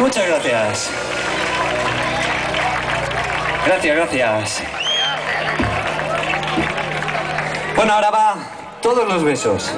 Muchas gracias. Gracias, gracias. Bueno, ahora va todos los besos.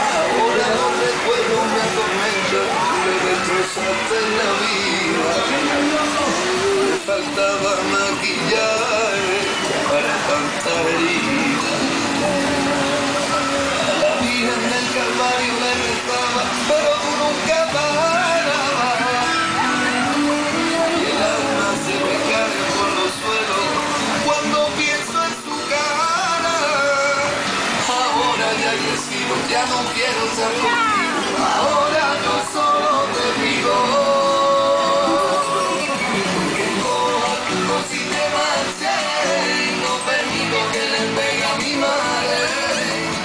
Ahora no recuerdo una tormenta, me destrozaste la vida. No quiero ser contigo. Ahora yo solo te pido que coja tu cosa y te marches. No permito que le pegue a mi madre.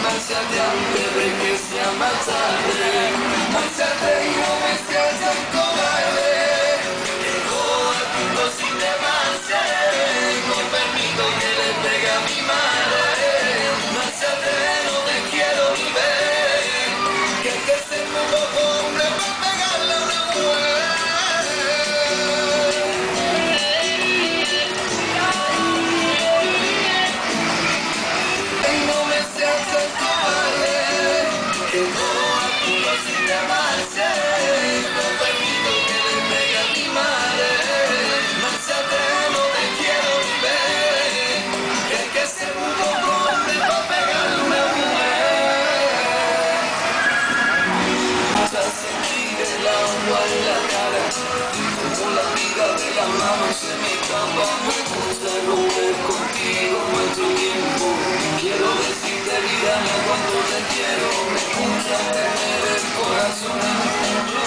Márchate antes de que sea más. Vida de la mano se me escapa Me gusta romper contigo nuestro tiempo Quiero decirte vida mía cuánto te quiero Me gusta tener el corazón en tuyo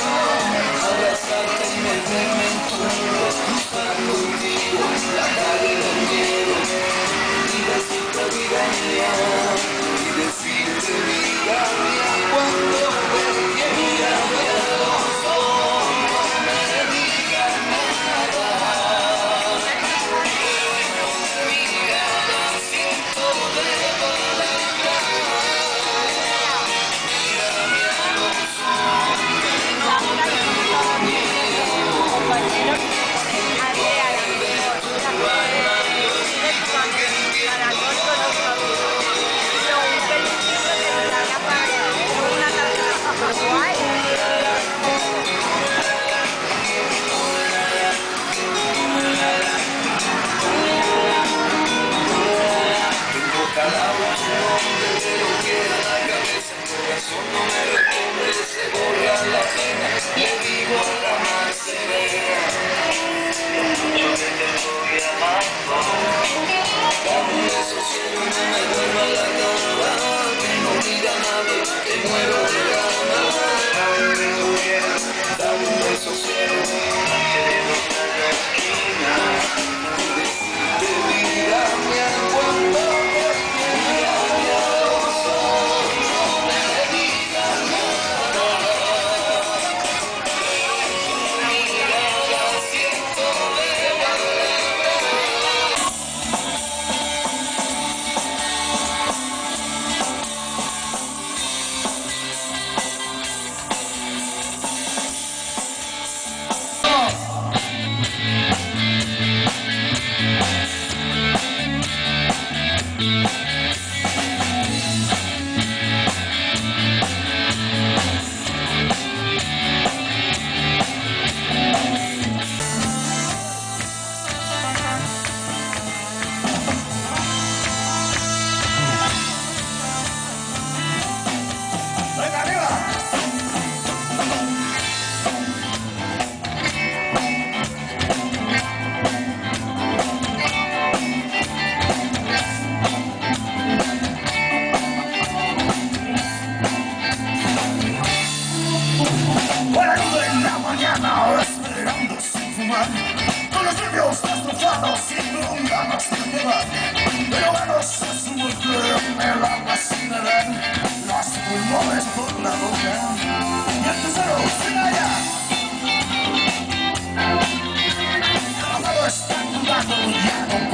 Abrazarte y meterme en tu mundo Cruzar contigo la calle del miedo Y decirte vida mía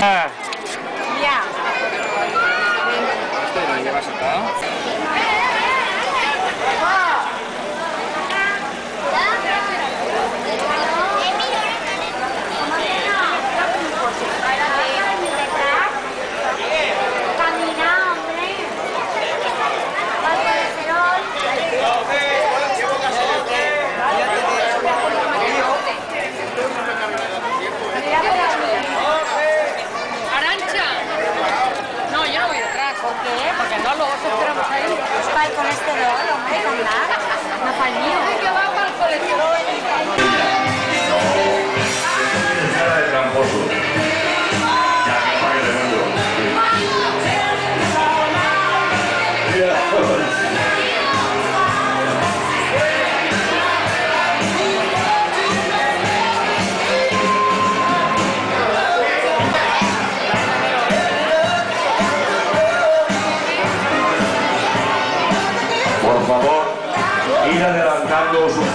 Ah. pai con este de oro, hombre, con la... No fa el mío.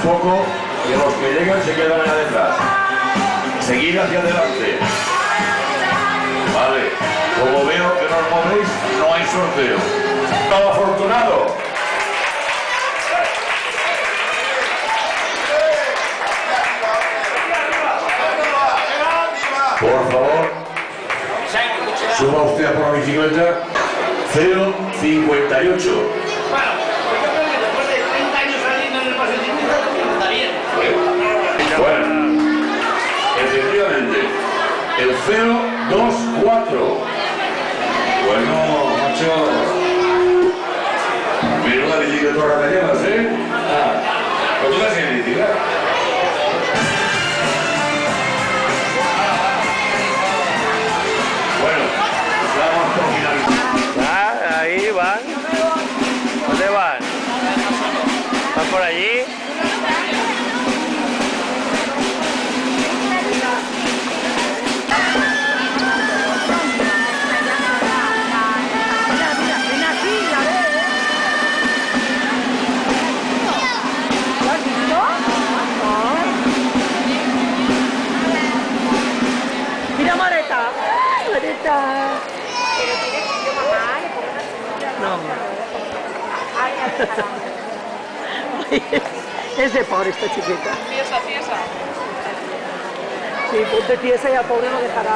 Poco y los que llegan se quedan allá detrás. Seguir hacia adelante. Vale, como veo que no os movéis, no hay sorteo. ¡Todo afortunado! Por favor, suba usted a por la bicicleta 058. El 024. Bueno, macho. Menuda bicicleta ¿eh? Ah, pues tú la. Es de pobre esta chiquita. Tiesa, tiesa. Sí, ponte tiesa y a pobre no dejará.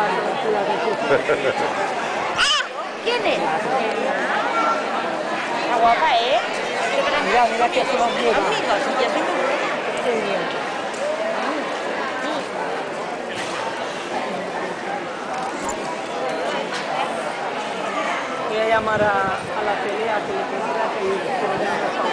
¿Quién es? Está guapa, ¿eh? Mira, mira que miedo. Amigos, y yo soy tu- Voy a llamar a, a la pelea que le que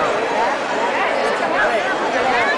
Thank you.